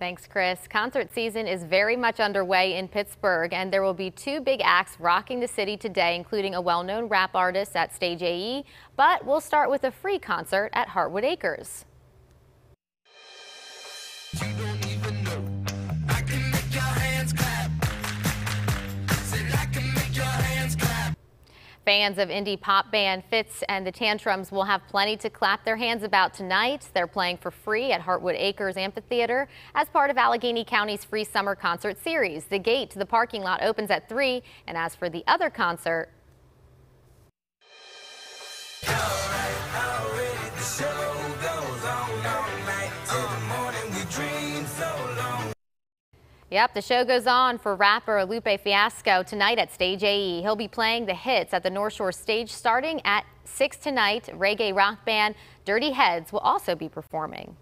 Thanks, Chris. Concert season is very much underway in Pittsburgh, and there will be two big acts rocking the city today, including a well-known rap artist at Stage AE. But we'll start with a free concert at Hartwood Acres. Fans of indie pop band Fitz and the Tantrums will have plenty to clap their hands about tonight. They're playing for free at Hartwood Acres Amphitheater as part of Allegheny County's free summer concert series. The gate to the parking lot opens at 3, and as for the other concert, Yep, the show goes on for rapper Lupe Fiasco tonight at Stage AE. He'll be playing the hits at the North Shore stage starting at 6 tonight. Reggae rock band Dirty Heads will also be performing.